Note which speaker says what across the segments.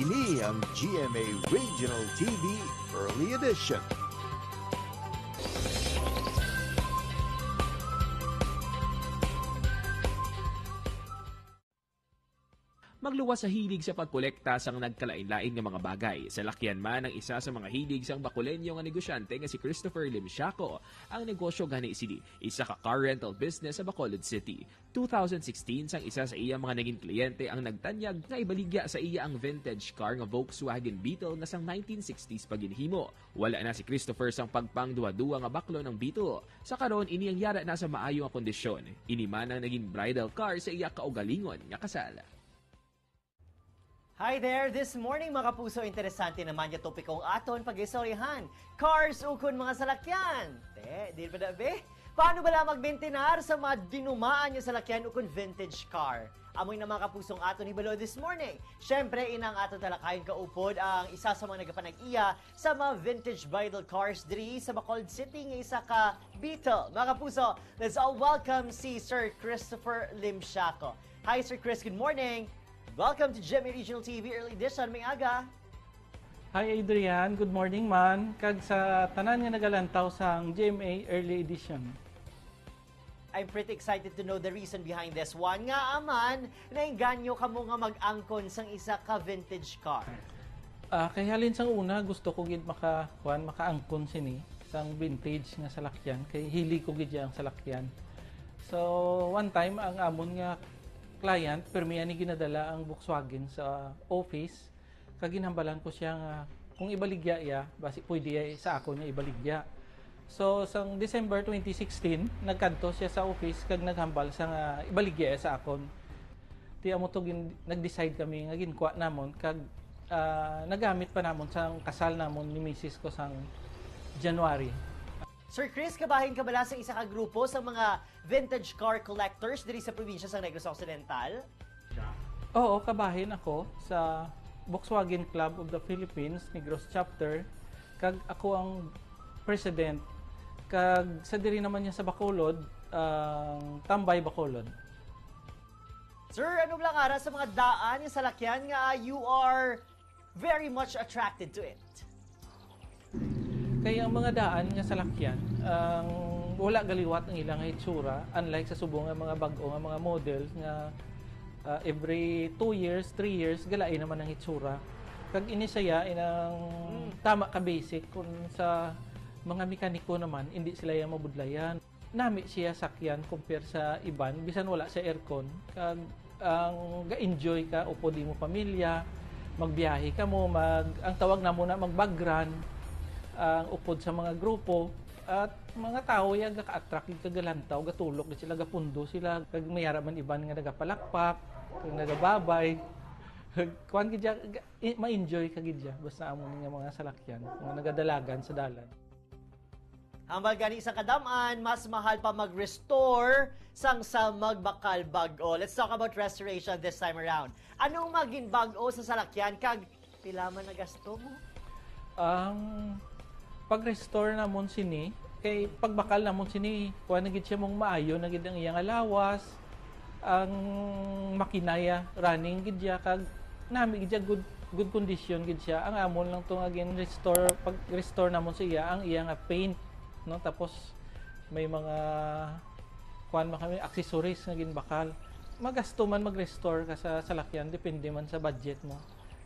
Speaker 1: Ini ang GMA Regional TV Early Edition.
Speaker 2: Magluwas sa hilig sa pagkolekta sang nagkalain-lain nga mga bagay. Sa lakyan man ang isa sa mga hilig sang bakulenyo nga negosyante nga si Christopher Limshaco. Ang negosyo gani sini, isa ka car rental business sa Bacolod City. 2016 sang isa sa iya mga naging kliyente ang nagtanyag nga ibaligya sa iya ang vintage car nga Volkswagen Beetle nga sang 1960s paginhimo. Wala na si Christopher sang pagpang duwa-duwa nga baklo ng Beetle. Sa karon ini ang yara na sa maayo nga kondisyon. Ini man ang naging bridal car sa iya kaugalingon nga kasal.
Speaker 3: Hi there! This morning, mga kapuso, interesante naman yung topikong aton pag-istoryahan. Cars ukon mga salakyan! Te, di ba na be? Paano bala magbentenar sa mga dinumaan yung salakyan ukon vintage car? Amoy na mga kapusong aton hibalo this morning. Siyempre, inang aton talakayin kaupod ang isa sa mga nagapanag-iya sa mga vintage bridal cars diri sa Bacolod City ng isa ka Beetle. Mga kapuso, let's all welcome si Sir Christopher Limshaco. Hi Sir Chris, good morning! Welcome to GMA Regional TV Early Edition, may aga.
Speaker 4: Hi Adrian, good morning man. Kag sa tanan nga nagalantaw sa GMA Early Edition.
Speaker 3: I'm pretty excited to know the reason behind this one. Nga aman, nainganyo ka mo nga mag-angkon sang isa ka vintage car.
Speaker 4: Ah, kay halin sang una gusto ko gid maka kuan makaangkon sini sang vintage nga salakyan kay hili ko gid ang salakyan. So one time ang amon nga client permiya ni ginadala ang Volkswagen sa office kag ginhambalan ko siya nga kung ibaligya iya basi pwede iya sa ako niya ibaligya. So sang December 2016 nagkanto siya sa office kag naghambal sa nga ibaligya sa akon. Ti amo to nag-decide kami nga ginkuha namon kag ah, nagamit pa namon sa kasal namon ni Mrs. ko sang January.
Speaker 3: Sir Chris, kabahin ka bala sa isa ka grupo sa mga vintage car collectors diri sa probinsya sa Negros Occidental?
Speaker 4: Oo, kabahin ako sa Volkswagen Club of the Philippines, Negros Chapter. Kag ako ang president. Kag sa diri naman niya sa Bacolod, ang Tambay Bacolod.
Speaker 3: Sir, ano lang ara sa mga daan yung salakyan nga you are very much attracted to it?
Speaker 4: Kaya ang mga daan nga salakyan, ang wala galiwat ang ilang itsura unlike sa subong nga mga bag-o nga mga models nga ah, every 2 years, 3 years galain naman ang itsura. Kag ini saya inang tama ka basic kung sa mga mekaniko naman hindi sila yung mabudlayan. Nami siya sakyan compare sa iban bisan wala sa aircon. Kag ang ga-enjoy ka upo di mo pamilya, magbiyahe ka mo, mag ang tawag na muna mag-background ang upod sa mga grupo at mga tao ya ga-attract kagalantaw gatulok di sila gapundo sila kag mayara man iban nga nagapalakpak kag nagababay kuan gid ma-enjoy ka gid basta amo nga mga salakyan mga nagadalagan sa dalan
Speaker 3: Ang gani sa kadaman, mas mahal pa mag-restore sang sa magbakal bag-o. Let's talk about restoration this time around. Anong maging bag-o sa salakyan kag pila man na gasto mo?
Speaker 4: ang pag-restore namon sini kay pagbakal namon sini kuha na gid siya mong maayo na gid ang iyang alawas ang makinaya running gid siya kag nami gid siya good good condition gid siya. Ang amon lang to again restore pag restore namon sa iya ang iyang paint no? Tapos may mga kuan man kami accessories nga ginbakal magasto man mag-restore ka sa salakyan depende man sa budget mo.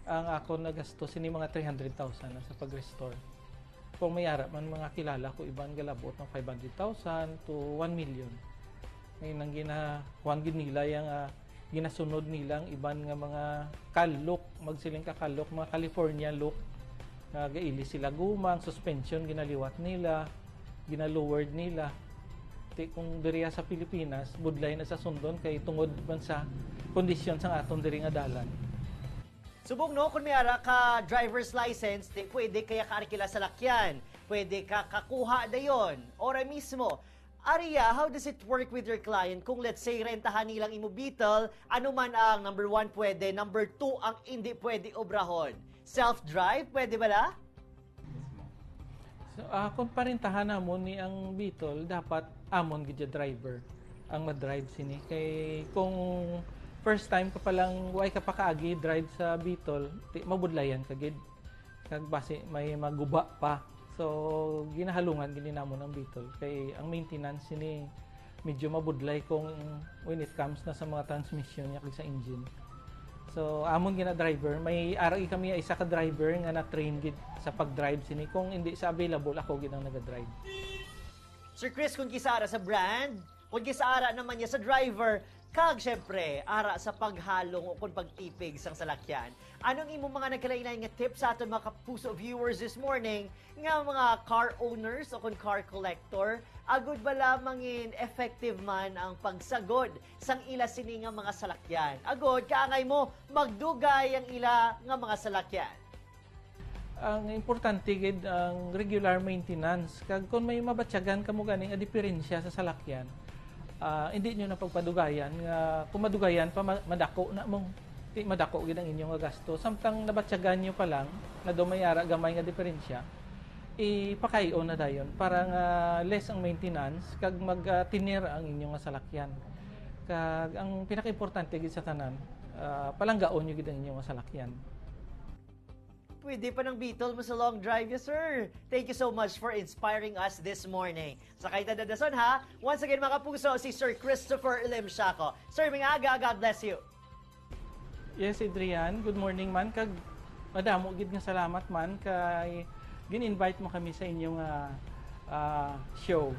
Speaker 4: Ang ako nagasto sini mga 300,000 na sa pag-restore kung may ara man mga kilala ko ibang galabot ng 500,000 to 1 million. Ngayon ang ginakuhan gid nila yung ah, ginasunod nila ang iban nga mga kalok magsiling ka kalok mga California look. Nga gaili sila gumang suspension ginaliwat nila ginalowered nila. Ti kung diriya sa Pilipinas budlay na sa sundon kay tungod man sa kondisyon sa aton diri nga dalan
Speaker 3: Subok no, kung may ara ka driver's license, di, pwede kaya karikila sa lakyan. Pwede ka kakuha na yon. Ora mismo. Aria, how does it work with your client kung let's say rentahan nilang imo Beetle, ano man ang number one pwede, number two ang hindi pwede obrahon? Self-drive, pwede ba la?
Speaker 4: So, ah kung parintahan namon ni ang Beetle, dapat amon gid siya driver ang ma-drive sini kay kung first time ka palang way ka pa kaagi drive sa Bicol, ti, mabudlayan ka gid. Kag base may maguba pa. So ginahalungan gini namo ng Bicol kay ang maintenance ni medyo mabudlay kung when it comes na sa mga transmission niya sa engine. So amon gina driver, may RE kami isa ka driver nga na train gid sa pag-drive sini kung hindi sa available ako gid ang naga-drive.
Speaker 3: Sir Chris, kung kisara sa brand, kung kisara naman niya sa driver, kag syempre, ara sa paghalong o kung pagtipig sang salakyan. Anong imo mga nagkalainay nga tips sa aton mga kapuso viewers this morning nga mga car owners o kung car collector, agud ba lamang effective man ang pagsagod sang ila sini nga mga salakyan? Agud, kaangay mo, magdugay ang ila nga mga salakyan.
Speaker 4: ang importante gid ang regular maintenance kag kung may mabatyagan kamo gani nga diferensya sa salakyan ah, hindi nyo na pagpadugayan nga kung madugayan pa ma- madako na mong di madako gid ang inyong gasto. Samtang nabatyagan nyo pa lang na dumayara gamay nga diferensya ipakayo na dayon. Para nga less ang maintenance kag mag-tinir ang inyong salakyan. Kag ang pinaka-importante gid sa tanan ah, palanggaon nyo gid ang inyong salakyan
Speaker 3: Pwede pa ng Beetle mo sa long drive niya, sir. Thank you so much for inspiring us this morning. Sa kayo dadadason ha, once again mga puso, si Sir Christopher Limshaco. Sir, mga aga, God bless you.
Speaker 4: Yes, Adrian. Good morning man. Kag madamo gid nga salamat man kay gin-invite mo kami sa inyong ah, ah, show.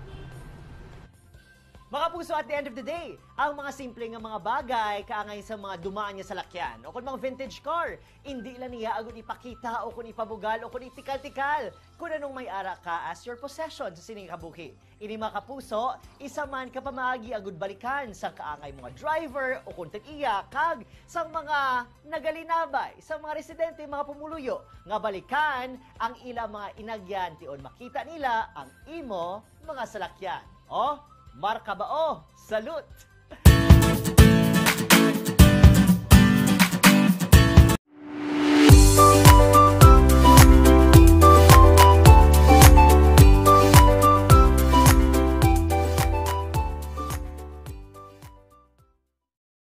Speaker 3: Mga puso, at the end of the day, ang mga simple nga mga bagay kaangay sa mga dumaan niya sa lakyan o kung mga vintage car, hindi lang niya agad ipakita o kung ipabugal o kung itikal-tikal kung anong may ara ka as your possession sa sining kabuki. Ini mga kapuso, isa man ka pamagi agad balikan sa kaangay mga driver o kung tag-iya kag sa mga nagalinabay, sa mga residente, mga pumuluyo, nga balikan ang ila mga inagyan tion makita nila ang imo mga salakyan. O, Marka ba? Oh, salute!